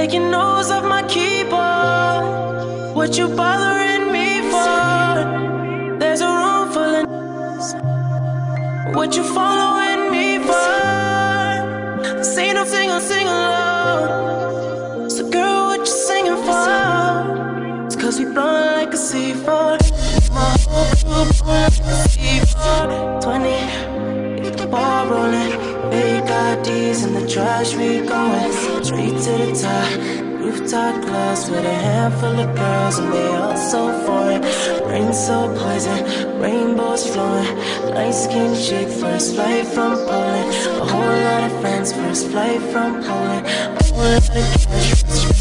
Taking notes of my keyboard. What you bothering me for? There's a room full of. What you following me for? Say no sing or sing along. So girl, what you singing for? It's cause we blowing like a C4. My whole crew blowing like a C4. 20, get the ball rolling. IDs in the trash, we going straight to the top. Rooftop clubs with a handful of girls and they all so foreign. Rain so poison, rainbows flowing. Light skinned chick, first flight from Poland. A whole lot of friends, first flight from Poland. A whole lot of cash,